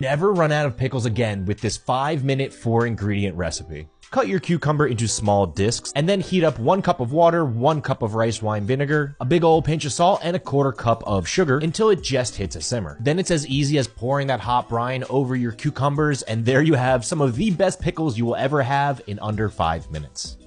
never run out of pickles again with this 5 minute 4 ingredient recipe. Cut your cucumber into small discs and then heat up one cup of water, one cup of rice wine vinegar, a big old pinch of salt, and a quarter cup of sugar until it just hits a simmer. Then it's as easy as pouring that hot brine over your cucumbers, and there you have some of the best pickles you will ever have in under five minutes.